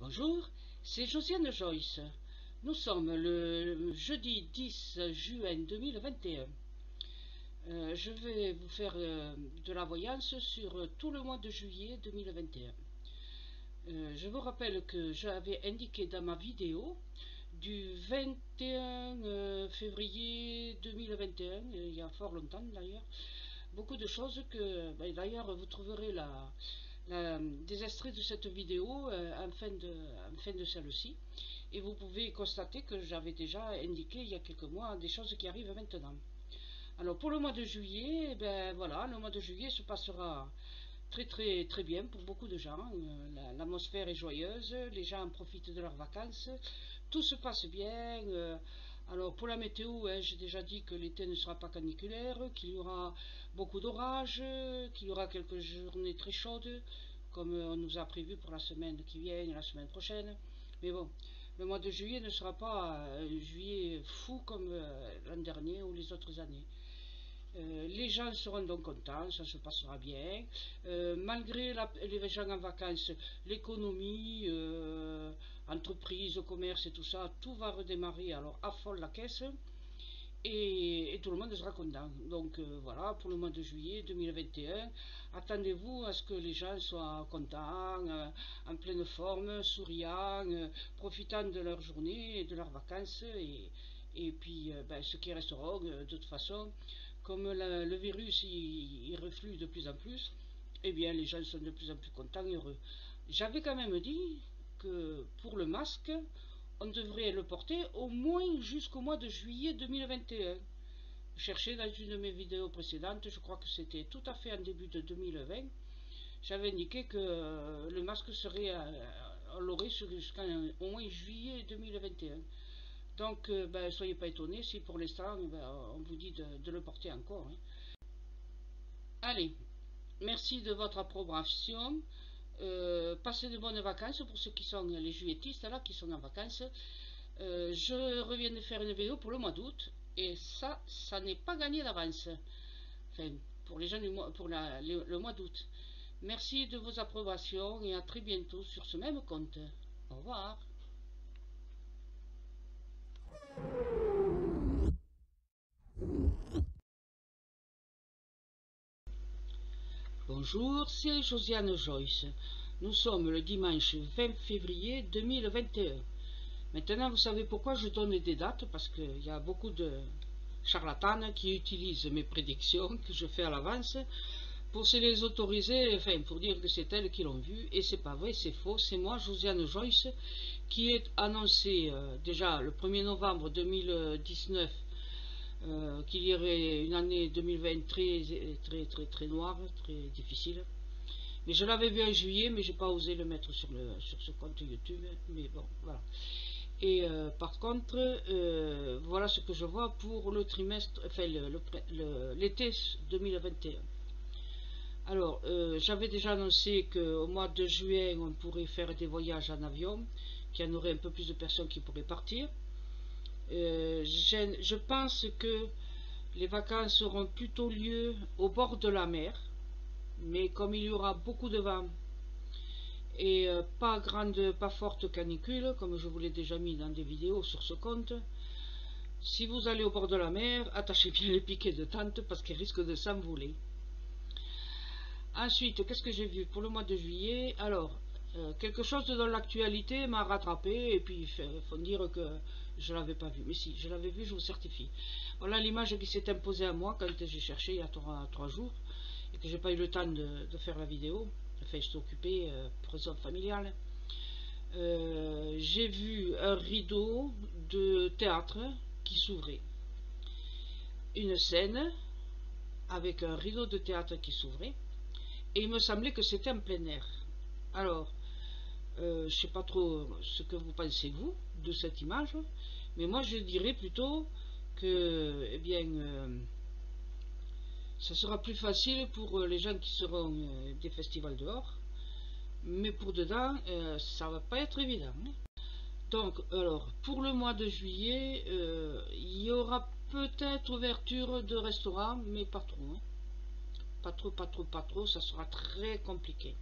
Bonjour, c'est Josiane Joyce. Nous sommes le jeudi 10 juin 2021. Euh, je vais vous faire euh, de la voyance sur tout le mois de juillet 2021. Euh, je vous rappelle que j'avais indiqué dans ma vidéo du 21 février 2021, il y a fort longtemps d'ailleurs, beaucoup de choses que, ben, d'ailleurs vous trouverez la, des extraits de cette vidéo euh, en fin de, fin de celle-ci. Et vous pouvez constater que j'avais déjà indiqué il y a quelques mois des choses qui arrivent maintenant. Alors pour le mois de juillet, eh ben voilà, le mois de juillet se passera très très très bien pour beaucoup de gens. Euh, l'atmosphère est joyeuse, les gens profitent de leurs vacances, tout se passe bien. Euh, alors pour la météo, hein, j'ai déjà dit que l'été ne sera pas caniculaire, qu'il y aura beaucoup d'orages, qu'il y aura quelques journées très chaudes, comme on nous a prévu pour la semaine qui vient et la semaine prochaine. Mais bon, le mois de juillet ne sera pas un juillet fou comme euh, l'an dernier ou les autres années. Euh, les gens seront donc contents, ça se passera bien. Euh, malgré les gens en vacances, l'économie, euh, entreprise, commerce et tout ça, tout va redémarrer, alors affole la caisse. Et, tout le monde sera content. Donc voilà, pour le mois de juillet 2021, attendez-vous à ce que les gens soient contents, en pleine forme, souriants, profitant de leur journée et de leurs vacances. Et, et puis, ben, ceux qui resteront, de toute façon, comme le virus il, reflue de plus en plus, eh bien les gens sont de plus en plus contents et heureux. J'avais quand même dit que pour le masque, on devrait le porter au moins jusqu'au mois de juillet 2021. Cherchez dans une de mes vidéos précédentes, je crois que c'était tout à fait en début de 2020, j'avais indiqué que le masque serait, euh, on l'aurait jusqu'au moins juillet 2021. Donc, euh, ben, soyez pas étonnés si pour l'instant, ben, on vous dit de, le porter encore. Hein. Allez, merci de votre approbation. Euh, passez de bonnes vacances pour ceux qui sont les juilletistes là, qui sont en vacances. Euh, je reviens de faire une vidéo pour le mois d'août. Et ça, ça n'est pas gagné d'avance. Enfin, pour les gens du mois, pour le mois d'août. Merci de vos approbations et à très bientôt sur ce même compte. Au revoir. Bonjour, c'est Josiane Joyce. Nous sommes le dimanche 20 février 2021. Maintenant, vous savez pourquoi je donne des dates, parce qu'il y a beaucoup de charlatans qui utilisent mes prédictions que je fais à l'avance pour se les autoriser, enfin, pour dire que c'est elles qui l'ont vu, et c'est pas vrai, c'est faux, c'est moi, Josiane Joyce, qui est annoncé euh, déjà le 1er novembre 2019 euh, qu'il y aurait une année 2020 très, très, très, très noire, très difficile. Mais je l'avais vu en juillet, mais j'ai pas osé le mettre sur, le, sur ce compte YouTube, mais bon, voilà. Et euh, par contre, voilà ce que je vois pour le trimestre, enfin l'été 2021. Alors, euh, j'avais déjà annoncé qu'au mois de juin, on pourrait faire des voyages en avion, qu'il y en aurait un peu plus de personnes qui pourraient partir. Euh, je pense que les vacances auront plutôt lieu au bord de la mer, mais comme il y aura beaucoup de vent et euh, pas grande, pas forte canicule, comme je vous l'ai déjà mis dans des vidéos sur ce compte, si vous allez au bord de la mer, attachez bien les piquets de tente parce qu'ils risquent de s'envoler. Ensuite, qu'est-ce que j'ai vu pour le mois de juillet? Alors, euh, quelque chose dans l'actualité m'a rattrapé et puis il faut dire que je ne l'avais pas vu. Mais si, je l'avais vu, je vous certifie. Voilà l'image qui s'est imposée à moi quand j'ai cherché il y a trois, jours et que j'ai pas eu le temps de, faire la vidéo. Enfin, je suis occupé euh, pour raison familiale. Euh, j'ai vu un rideau de théâtre qui s'ouvrait. Une scène avec un rideau de théâtre qui s'ouvrait et il me semblait que c'était en plein air. Alors, euh, je ne sais pas trop ce que vous pensez vous de cette image, mais moi je dirais plutôt que, eh bien, euh, ça sera plus facile pour les gens qui seront euh, des festivals dehors, mais pour dedans, ça va pas être évident. Hein. Donc, alors, pour le mois de juillet, il y aura peut-être ouverture de restaurants, mais pas trop. Hein. Pas trop, pas trop, pas trop, ça sera très compliqué.